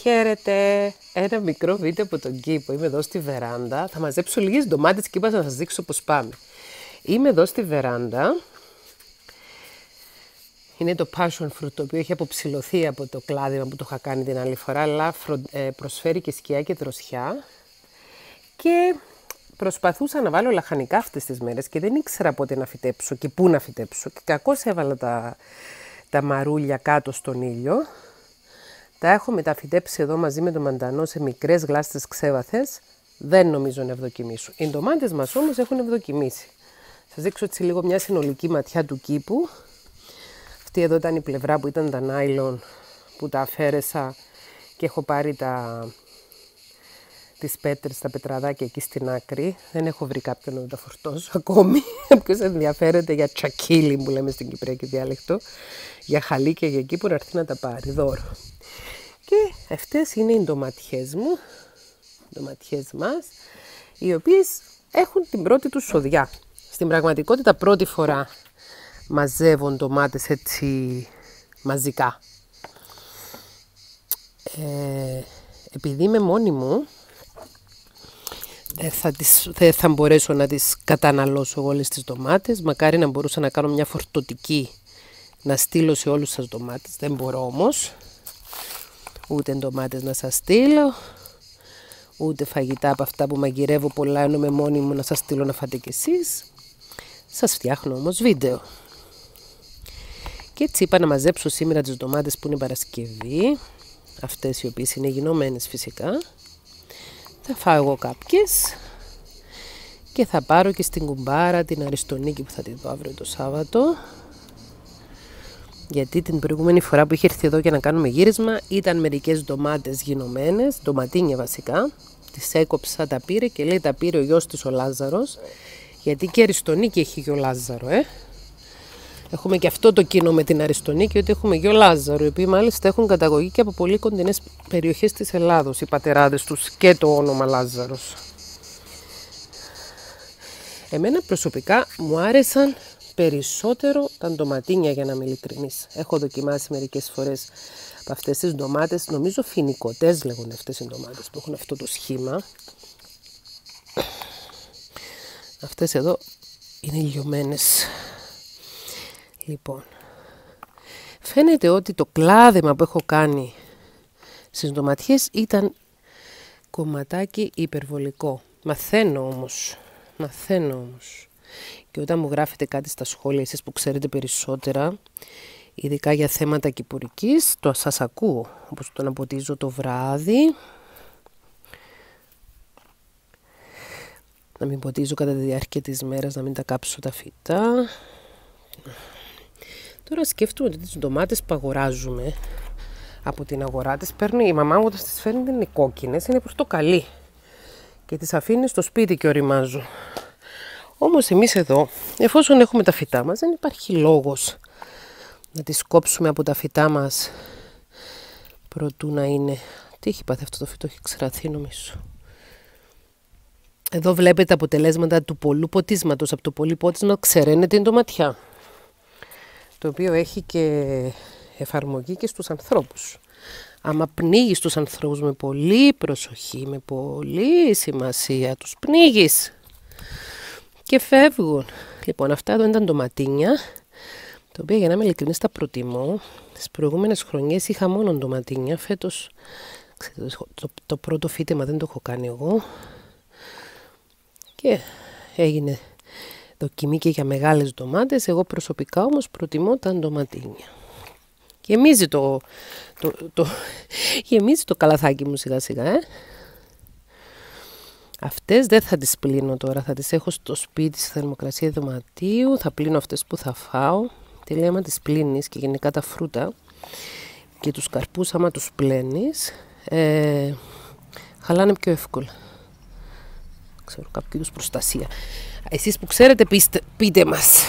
Χαίρετε! Ένα μικρό βίντεο από τον κήπο. Είμαι εδώ στη βεράντα. Θα μαζέψω λίγες ντομάτες και είπα να σας δείξω πώς πάμε. Είμαι εδώ στη βεράντα. Είναι το passion fruit το οποίο έχει αποψηλωθεί από το κλάδι που το είχα κάνει την άλλη φορά, αλλά ε, προσφέρει και σκιά και δροσιά. Και προσπαθούσα να βάλω λαχανικά αυτές τις μέρες και δεν ήξερα πότε να φυτέψω και πού να φυτέψω. Και κακώς έβαλα τα, τα μαρούλια κάτω στον ήλιο. Τα έχω μεταφυτέψει εδώ μαζί με το μαντανό σε μικρές γλάστες ξέβαθες. Δεν νομίζω να ευδοκιμήσουν. Οι ντομάτες μας όμως έχουν ευδοκιμήσει. Σας δείξω έτσι λίγο μια συνολική ματιά του κήπου. Αυτή εδώ ήταν η πλευρά που ήταν τα νάιλον που τα αφαίρεσα και έχω πάρει τα, τις πέτρες, τα πετραδάκια εκεί στην άκρη. Δεν έχω βρει κάποιον να τα φορτώσω ακόμη. Ποιο ενδιαφέρεται για τσακίλι που λέμε στην Κυπριακή διάλεκτο. Για χαλίκια για εκεί που να έρθει να τα πάρει δώρο. Και αυτές είναι οι ντοματιές μου, οι ντοματιές μας, οι οποίες έχουν την πρώτη τους σοδιά. Στην πραγματικότητα πρώτη φορά μαζεύω ντομάτες έτσι μαζικά. Ε, επειδή είμαι μόνη μου, δεν θα, τις, δεν θα μπορέσω να τις καταναλώσω όλες τις ντομάτες. Μακάρι να μπορούσα να κάνω μια φορτωτική να στείλω σε όλους τις ντομάτες. Δεν μπορώ όμως ούτε ντομάτες να σας στείλω, ούτε φαγητά από αυτά που μαγειρεύω πολλά ενώ με μόνη μου να σας στείλω να φάτε κι εσείς. Σας φτιάχνω όμως βίντεο. Και έτσι είπα να μαζέψω σήμερα τις ντομάτες που είναι Παρασκευή, αυτές οι οποίες είναι γινωμένες φυσικά. Θα φάω εγώ κάποιες και θα πάρω και στην κουμπάρα την Αριστονίκη που θα τη δω αύριο το Σάββατο γιατί την προηγούμενη φορά που είχε έρθει εδώ για να κάνουμε γύρισμα ήταν μερικές ντομάτες γινωμένες, ντοματίνια βασικά. Τις έκοψα, τα πήρε και λέει τα πήρε ο γιος της ο Λάζαρος. Γιατί και Αριστονίκη έχει γιο Λάζαρο, ε. Έχουμε και αυτό το κοινό με την Αριστονίκη, ότι έχουμε γιο Λάζαρο, οι οποίοι μάλιστα έχουν καταγωγή και από πολύ κοντινές περιοχές της Ελλάδος, οι πατεράδες τους και το όνομα Λάζαρος. Εμένα προσωπικά μου άρεσαν περισσότερο τα ντοματίνια για να είμαι ειλικρινής. Έχω δοκιμάσει μερικές φορές από αυτές τις ντομάτες, νομίζω φινικοτές λέγονται αυτές οι ντομάτες που έχουν αυτό το σχήμα. Αυτές εδώ είναι λιωμένες. Λοιπόν, φαίνεται ότι το κλάδεμα που έχω κάνει στις ντοματιές ήταν κομματάκι υπερβολικό. Μαθαίνω όμως, μαθαίνω όμως. Και όταν μου γράφετε κάτι στα σχόλια, εσείς που ξέρετε περισσότερα, ειδικά για θέματα κυπουρικής, το σας ακούω, όπως το να ποτίζω το βράδυ, να μην ποτίζω κατά τη διάρκεια της μέρας, να μην τα κάψω τα φυτά. Τώρα σκέφτομαι ότι τις ντομάτες που αγοράζουμε από την αγορά τις παίρνει η μαμά μου όταν τις φέρνει δεν είναι κόκκινες, είναι πορτοκαλί και τις αφήνει στο σπίτι και οριμάζουν. Όμως εμείς εδώ, εφόσον έχουμε τα φυτά μας, δεν υπάρχει λόγος να τις κόψουμε από τα φυτά μας προτού να είναι... Τι έχει πάθει αυτό το φυτό, έχει ξεραθεί νομίζω. Εδώ βλέπετε αποτελέσματα του πολλού ποτίσματος. Από το πολύ πότισμα ξεραίνεται την ντοματιά. Το οποίο έχει και εφαρμογή και στους ανθρώπους. Άμα πνίγεις τους ανθρώπους με πολύ προσοχή, με πολύ σημασία, τους πνίγεις και φεύγουν. Λοιπόν, αυτά εδώ ήταν ντοματίνια, τα οποία για να είμαι ειλικρινής τα προτιμώ. Τις προηγούμενες χρονιές είχα μόνο ντοματίνια, φέτος το, το πρώτο φύτεμα δεν το έχω κάνει εγώ. Και έγινε δοκιμή και για μεγάλες ντομάτες, εγώ προσωπικά όμως προτιμώ τα ντοματίνια. Γεμίζει το, το, το, γεμίζει το καλαθάκι μου σιγά σιγά, ε. Αυτές δεν θα τις πλύνω τώρα, θα τις έχω στο σπίτι στη θερμοκρασία δωματίου, θα πλύνω αυτές που θα φάω. Τι λέει, άμα τις πλύνεις και γενικά τα φρούτα και τους καρπούς άμα τους πλένεις, ε, χαλάνε πιο εύκολα. Ξέρω, κάποιο είδους προστασία. Εσείς που ξέρετε πείστε, πείτε μας.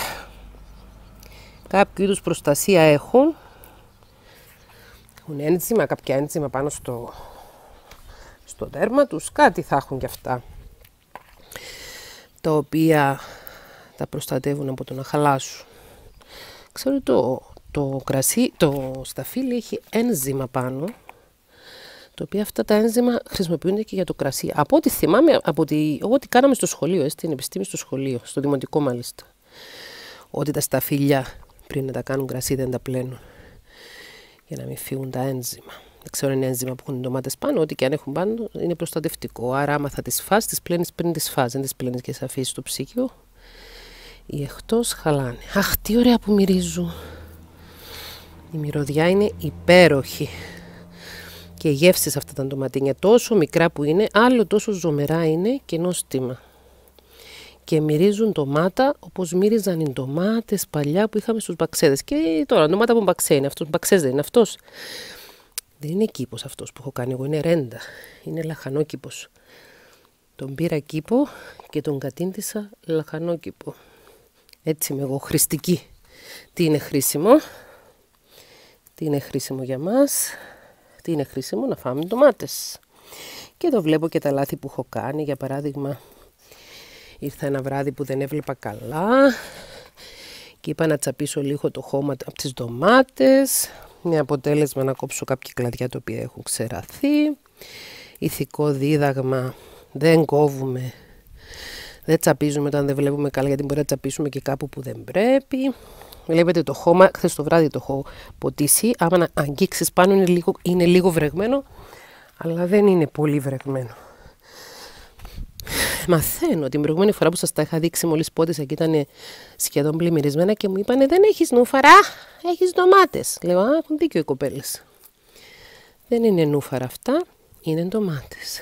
Κάποιο είδους προστασία έχουν. Έχουν ένζημα, κάποια ένζημα πάνω στο, στο δέρμα τους, κάτι θα έχουν κι αυτά. Τα οποία τα προστατεύουν από το να χαλάσουν. Ξέρω το, το κρασί, το σταφύλι έχει ένζημα πάνω, Το οποίο αυτά τα ένζημα χρησιμοποιούνται και για το κρασί. Από ό,τι θυμάμαι, από ό,τι κάναμε στο σχολείο, στην επιστήμη στο σχολείο, στο δημοτικό μάλιστα. Ότι τα σταφύλια πριν να τα κάνουν κρασί δεν τα πλένουν. Για να μην φύγουν τα ένζημα. Δεν ξέρω αν είναι ένζημα που έχουν οι ντομάτες πάνω, ό,τι και αν έχουν πάνω είναι προστατευτικό. Άρα, άμα θα τις φας, τις πλένεις πριν τις φας. Δεν τις πλένεις και σε αφήσει στο ψύχιο. Οι εκτός χαλάνε. Αχ, τι ωραία που μυρίζουν. Η μυρωδιά είναι υπέροχη. Και οι γεύσεις αυτά τα ντοματίνια τόσο μικρά που είναι, άλλο τόσο ζωμερά είναι και νόστιμα. Και μυρίζουν ντομάτα όπως μύριζαν οι ντομάτες παλιά που είχαμε στους μπαξέδες. Και τώρα, ντομάτα από μπαξέ είναι αυτός, μπαξές δεν είναι αυτός. Δεν είναι κήπος αυτός που έχω κάνει εγώ, είναι ρέντα. Είναι λαχανό κήπος. Τον πήρα κήπο και τον κατήντησα λαχανό κήπο. Έτσι είμαι εγώ, χρηστική. Τι είναι χρήσιμο, τι είναι χρήσιμο για μας, τι είναι χρήσιμο; Να φάμε ντομάτες. Και εδώ βλέπω και τα λάθη που έχω κάνει, για παράδειγμα ήρθα ένα βράδυ που δεν έβλεπα καλά και είπα να τσαπίσω λίγο το χώμα από τις ντομάτες, με αποτέλεσμα να κόψω κάποια κλαδιά τα οποία έχουν ξεραθεί. Ηθικό δίδαγμα, δεν κόβουμε, δεν τσαπίζουμε όταν δεν βλέπουμε καλά γιατί μπορεί να τσαπίσουμε και κάπου που δεν πρέπει. Βλέπετε το χώμα, χθες το βράδυ το έχω ποτίσει. Άμα να αγγίξεις πάνω είναι λίγο, είναι λίγο βρεγμένο, αλλά δεν είναι πολύ βρεγμένο. Μαθαίνω την προηγούμενη φορά που σας τα είχα δείξει, μόλις πότισα και ήταν σχεδόν πλημμυρισμένα και μου είπανε Δεν έχεις νούφαρα, έχεις ντομάτες. Λέω Α, έχουν δίκιο οι κοπέλες. Δεν είναι νούφαρα αυτά, είναι ντομάτες.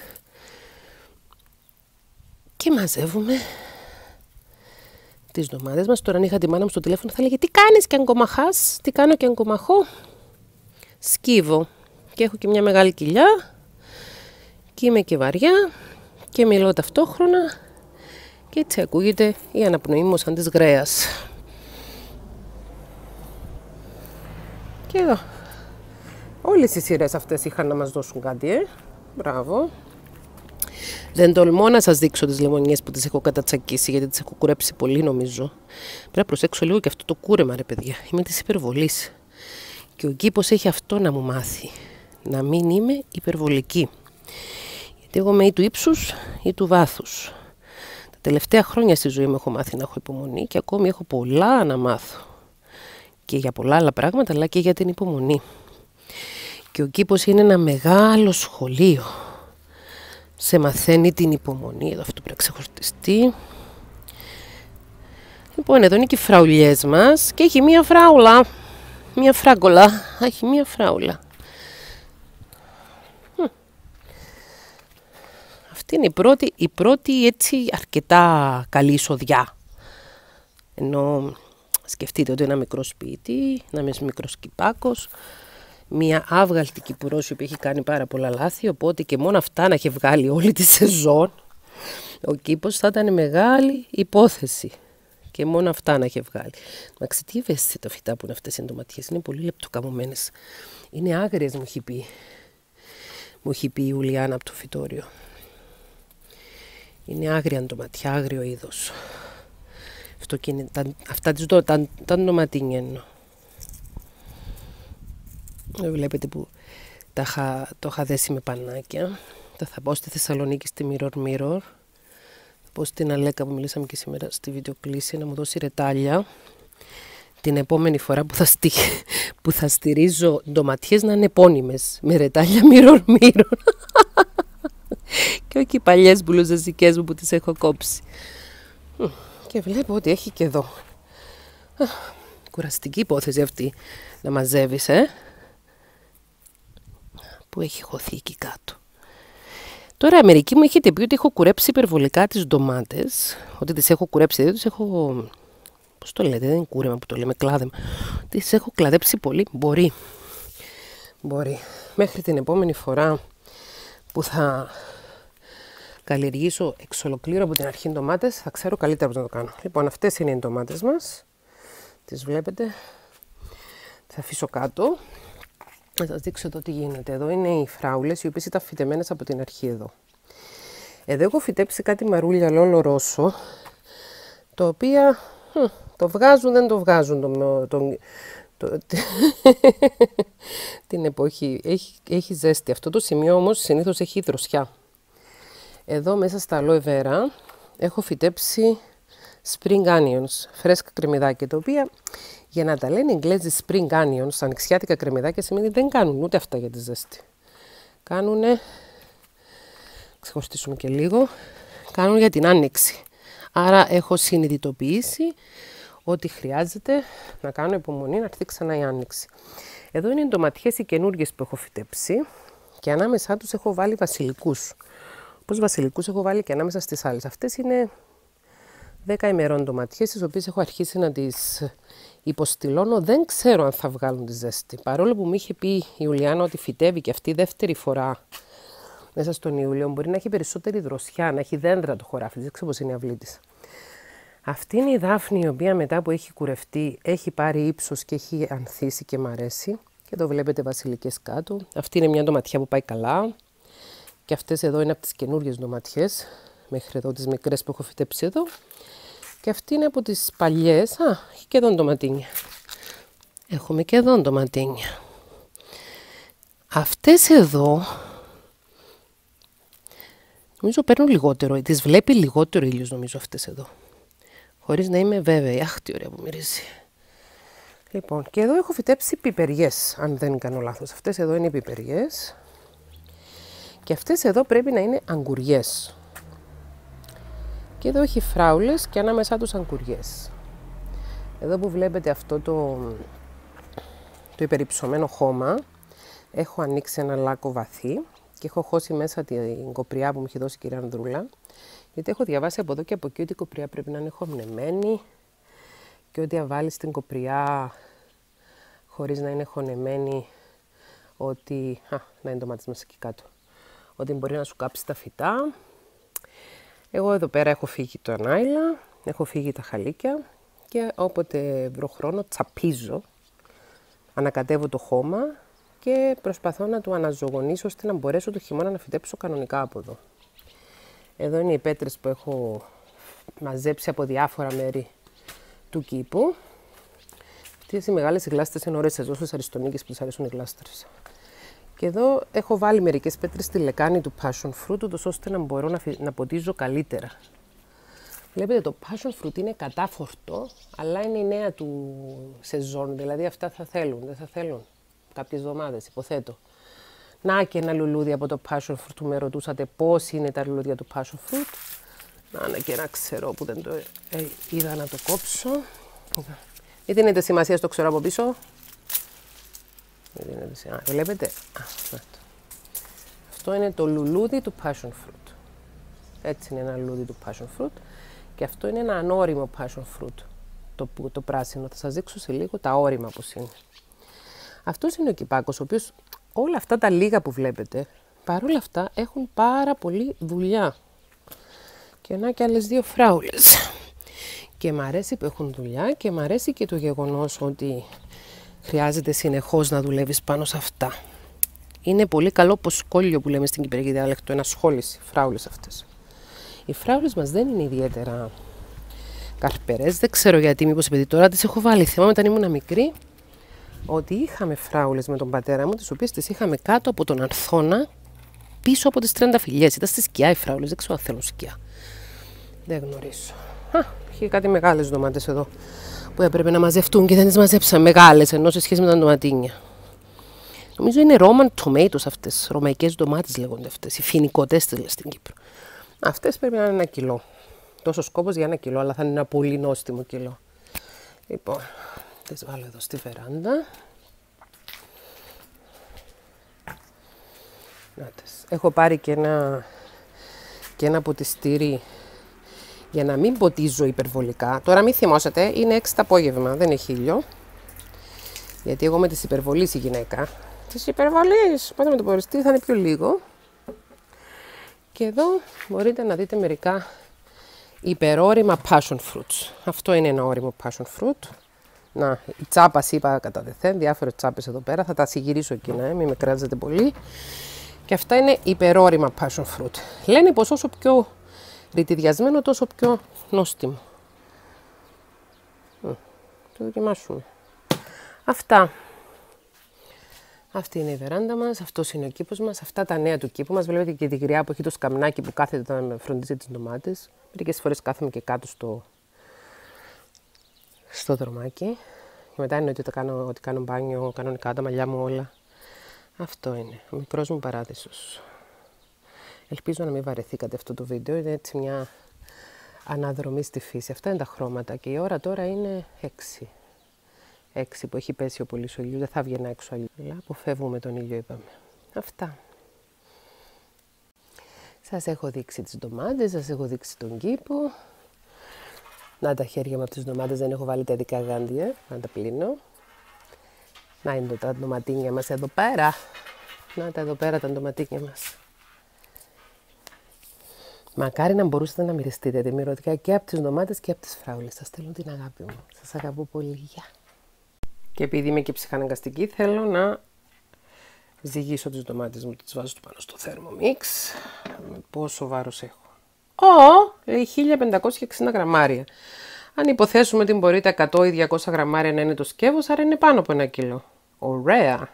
Και μαζεύουμε τις ντομάδες μας. Τώρα αν είχα τη μάνα μου στο τηλέφωνο θα λέγε τι κάνεις και αγκομαχάς, τι κάνω και αγκομαχώ. Σκύβω και έχω και μια μεγάλη κοιλιά και είμαι και βαριά και μιλώ ταυτόχρονα και έτσι ακούγεται η αναπνοή μου σαν της γρέας. Και εδώ. Όλες οι σειρές αυτές είχαν να μας δώσουν κάτι, ε. Μπράβο. Δεν τολμώ να σας δείξω τις λεμονιές που τις έχω κατατσακίσει γιατί τις έχω κουρέψει πολύ νομίζω. Πρέπει να προσέξω λίγο και αυτό το κούρεμα, ρε παιδιά. Είμαι της υπερβολής. Και ο κήπος έχει αυτό να μου μάθει. Να μην είμαι υπερβολική. Γιατί εγώ είμαι ή του ύψους ή του βάθους. Τα τελευταία χρόνια στη ζωή μου έχω μάθει να έχω υπομονή και ακόμη έχω πολλά να μάθω. Και για πολλά άλλα πράγματα, αλλά και για την υπομονή. Και ο κήπος είναι ένα μεγάλο σχολείο σε μαθαίνει την υπομονή. Εδώ αυτό πρέπει να ξεχωριστεί. Λοιπόν, εδώ είναι και οι φραουλιές μας και έχει μία φράουλα. Μία φράγκολα. Έχει μία φράουλα. Αυτή είναι η πρώτη, η πρώτη έτσι αρκετά καλή εισοδιά. Ενώ σκεφτείτε ότι ένα μικρό σπίτι, ένα μικρός κυπάκος, μια άβγαλτη κυπουρόση που έχει κάνει πάρα πολλά λάθη, οπότε και μόνο αυτά να έχει βγάλει όλη τη σεζόν, ο κήπος θα ήταν μεγάλη υπόθεση. Και μόνο αυτά να έχει βγάλει. Μα τι ευαίσθητα φυτά που είναι αυτές οι ντοματιές. Είναι πολύ λεπτοκαμωμένες. Είναι άγριες μου έχει πει. Μου έχει πει η Ουλιάνα από το φυτόριο. Είναι άγρια ντοματιά, άγριο είδος. Αυτό και είναι, τα, αυτά τις, τα, τα, τα ντοματίνια εννοώ. Βλέπετε που τα χα, το είχα δέσει με πανάκια. Τα θα πάω στη Θεσσαλονίκη στη Mirror Mirror. Θα πάω στην Αλέκα που μιλήσαμε και σήμερα στη βιντεοκλήση να μου δώσει ρετάλια. Την επόμενη φορά που θα, στη, που θα στηρίζω ντοματιές να είναι επώνυμες με ρετάλια Mirror Mirror. και όχι οι παλιές μπουλοζασικές μου που τις έχω κόψει. Και βλέπω ότι έχει και εδώ. Κουραστική υπόθεση αυτή να μαζεύεις, ε που έχει χωθεί εκεί κάτω. Τώρα, η Αμερική μου έχετε πει ότι έχω κουρέψει υπερβολικά τις ντομάτες. Ότι τις έχω κουρέψει, δεν τις έχω. Πώς το λέτε, δεν είναι κούρεμα που το λέμε, κλάδεμα. Τις έχω κλαδέψει πολύ. Μπορεί. Μπορεί. Μέχρι την επόμενη φορά που θα καλλιεργήσω εξ ολοκλήρου από την αρχή ντομάτες, θα ξέρω καλύτερα πώς να το κάνω. Λοιπόν, αυτές είναι οι ντομάτες μας. Τις βλέπετε. Θα αφήσω κάτω. Να σας δείξω εδώ τι γίνεται. Εδώ είναι οι φράουλες, οι οποίες ήταν φυτεμένες από την αρχή εδώ. Εδώ έχω φυτέψει κάτι μαρούλια λόλο ρόσο, το οποίο το βγάζουν, δεν το βγάζουν το, το, την εποχή. Έχει, έχει ζέστη. Αυτό το σημείο όμως συνήθως έχει δροσιά. Εδώ μέσα στα aloe vera έχω φυτέψει spring onions, φρέσκα κρεμμυδάκια, τα οποία για να τα λένε οι Εγγλέζοι spring onions, ανοιξιάτικα κρεμμυδάκια, σημαίνει δεν κάνουν ούτε αυτά για τη ζέστη. Κάνουνε, ξεχωστήσουμε και λίγο, κάνουν για την άνοιξη. Άρα έχω συνειδητοποιήσει ότι χρειάζεται να κάνω υπομονή να έρθει ξανά η άνοιξη. Εδώ είναι οι ντοματιές οι καινούργιες που έχω φυτέψει και ανάμεσά τους έχω βάλει βασιλικούς. Όπως βασιλικούς έχω βάλει και ανάμεσα στις άλλες. Αυτές είναι 10 ημερών ντοματιές, τις οποίες έχω αρχίσει να τις υποστηλώνω. Δεν ξέρω αν θα βγάλουν τη ζέστη. Παρόλο που μου είχε πει η Ιουλιάνα ότι φυτεύει και αυτή η δεύτερη φορά μέσα στον Ιούλιο, μπορεί να έχει περισσότερη δροσιά, να έχει δέντρα το χωράφι. Δεν ξέρω πώς είναι η αυλή της. Αυτή είναι η δάφνη η οποία μετά που έχει κουρευτεί έχει πάρει ύψος και έχει ανθίσει και μ' αρέσει. Και εδώ βλέπετε βασιλικές κάτω. Αυτή είναι μια ντοματιά που πάει καλά. Και αυτές εδώ είναι από τις καινούργιες ντοματιές. Μέχρι εδώ τις μικρές που έχω φυτέψει εδώ. Και αυτή είναι από τις παλιές. Α, έχει και εδώ ντοματίνια. Έχουμε και εδώ ντοματίνια. Αυτές εδώ Νομίζω παίρνουν λιγότερο, τις βλέπει λιγότερο ήλιος νομίζω αυτές εδώ χωρίς να είμαι βέβαιη. Αχ, τι ωραία που μυρίζει. Λοιπόν, και εδώ έχω φυτέψει πιπεριές, αν δεν κάνω λάθος. Αυτές εδώ είναι οι πιπεριές. Και αυτές εδώ πρέπει να είναι αγκουριές. Και εδώ έχει φράουλες και ανάμεσά τους αγκουριές. Εδώ που βλέπετε αυτό το, το υπερυψωμένο χώμα, έχω ανοίξει ένα λάκκο βαθύ και έχω χώσει μέσα την κοπριά που μου έχει δώσει η κυρία Ανδρούλα γιατί έχω διαβάσει από εδώ και από εκεί ότι η κοπριά πρέπει να είναι χωνεμένη και ότι αν βάλεις την κοπριά χωρίς να είναι χωνεμένη ότι... Α, να είναι το μάτι μας εκεί κάτω. Ότι μπορεί να σου κάψει τα φυτά. Εγώ εδώ πέρα έχω φύγει το ανάιλα, έχω φύγει τα χαλίκια και όποτε βρω χρόνο τσαπίζω, ανακατεύω το χώμα και προσπαθώ να το αναζωογονήσω ώστε να μπορέσω το χειμώνα να φυτέψω κανονικά από εδώ. Εδώ είναι οι πέτρες που έχω μαζέψει από διάφορα μέρη του κήπου. Αυτές οι μεγάλες γλάστρες είναι ωραίες, σας δώσω αριστονίκες που σας αρέσουν οι γλάστρες. Και εδώ έχω βάλει μερικές πέτρες στη λεκάνη του passion fruit, ώστε να μπορώ να, να ποτίζω καλύτερα. Βλέπετε το passion fruit είναι κατάφορτο, αλλά είναι η νέα του σεζόν, δηλαδή αυτά θα θέλουν, δεν θα θέλουν κάποιες εβδομάδες, υποθέτω. Να και ένα λουλούδι από το passion fruit που με ρωτούσατε πώς είναι τα λουλούδια του passion fruit. Να είναι και ένα ξερό που δεν το ε, είδα να το κόψω. Ή δίνετε σημασία στο ξερό από πίσω. Α, βλέπετε. Α, αυτό είναι το λουλούδι του passion fruit. Έτσι είναι ένα λουλούδι του passion fruit. Και αυτό είναι ένα ανώριμο passion fruit. Το, το πράσινο. Θα σας δείξω σε λίγο τα όρημα πώς είναι. Αυτός είναι ο κυπάκος, ο οποίος όλα αυτά τα λίγα που βλέπετε, παρόλα αυτά έχουν πάρα πολύ δουλειά. Και να και άλλες δύο φράουλες. Και μ' αρέσει που έχουν δουλειά και μ' αρέσει και το γεγονός ότι χρειάζεται συνεχώς να δουλεύεις πάνω σε αυτά. Είναι πολύ καλό πως σκόλιο που λέμε στην Κυπριακή Διάλεκτο, ένα σχόληση, φράουλες αυτές. Οι φράουλες μας δεν είναι ιδιαίτερα καρπερές, δεν ξέρω γιατί, μήπως επειδή τώρα τις έχω βάλει. Θυμάμαι όταν ήμουν μικρή, ότι είχαμε φράουλες με τον πατέρα μου, τις οποίες τις είχαμε κάτω από τον Ανθώνα, πίσω από τις 30 φιλιές. Ήταν στη σκιά οι φράουλες, δεν ξέρω αν θέλουν σκιά. Δεν γνωρίζω. Α, είχε κάτι μεγάλες ντομάτες εδώ που έπρεπε να μαζευτούν και δεν τις μαζέψαμε μεγάλες, ενώ σε σχέση με τα ντοματίνια. Νομίζω είναι Roman tomatoes αυτές, ρωμαϊκές ντομάτες λέγονται αυτές, οι φοινικότες στην Κύπρο. Αυτές πρέπει να είναι ένα κιλό. Τόσο σκόπος για ένα κιλό, αλλά θα είναι ένα πολύ νόστιμο κιλό. Λοιπόν, τις βάλω εδώ στη βεράντα. Έχω πάρει και ένα, και ένα ποτιστήρι για να μην ποτίζω υπερβολικά. Τώρα μην θυμώσετε, είναι 6 το απόγευμα, δεν έχει ήλιο. Γιατί εγώ με τις υπερβολής η γυναίκα. Τις υπερβολής, πάτε με το ποριστή, θα είναι πιο λίγο. Και εδώ μπορείτε να δείτε μερικά υπερόρημα passion fruits. Αυτό είναι ένα όριμο passion fruit. Να, η τσάπα είπα κατά δεθέν, διάφορες τσάπες εδώ πέρα. Θα τα συγυρίσω εκεί, ναι, μην με κράζετε πολύ. Και αυτά είναι υπερόρημα passion fruit. Λένε πως όσο πιο ρητιδιασμένο, τόσο πιο νόστιμο. Το δοκιμάσουμε. Αυτά. Αυτή είναι η βεράντα μας, αυτός είναι ο κήπος μας. Αυτά τα νέα του κήπου μας. Βλέπετε και τη γριά που έχει το σκαμνάκι που κάθεται όταν φροντίζει τις ντομάτες. Μερικές φορές κάθομαι και κάτω στο, στο δρομάκι. Και μετά είναι ότι, το κάνω, ότι κάνω μπάνιο κανονικά, τα μαλλιά μου όλα. Αυτό είναι. Ο μικρός μου παράδεισος. Ελπίζω να μην βαρεθήκατε αυτό το βίντεο. Είναι έτσι μια αναδρομή στη φύση. Αυτά είναι τα χρώματα και η ώρα τώρα είναι 6. 6 που έχει πέσει ο πολύς ο Δεν θα βγαίνει έξω αλλιώ. Αλλά αποφεύγουμε τον ήλιο, είπαμε. Αυτά. Σας έχω δείξει τις ντομάτες, σας έχω δείξει τον κήπο. Να τα χέρια μου από τις ντομάτες, δεν έχω βάλει τα ειδικά γάντια, να τα πλύνω. Να είναι τα ντοματίνια μας εδώ πέρα. Να τα εδώ πέρα τα ντοματίνια μας. Μακάρι να μπορούσατε να μυριστείτε τη μυρωδιά και από τις ντομάτες και από τις φράουλες. Σας στέλνω την αγάπη μου. Σας αγαπώ πολύ. Γεια. Και επειδή είμαι και ψυχαναγκαστική, θέλω να ζυγίσω τις ντομάτες μου. Τις βάζω πάνω στο θερμομίξ. Με πόσο βάρος έχω. Ω, λέει 1560 γραμμάρια. Αν υποθέσουμε ότι μπορείτε 100 ή 200 γραμμάρια να είναι το σκεύος, άρα είναι πάνω από ένα κιλό. Ωραία.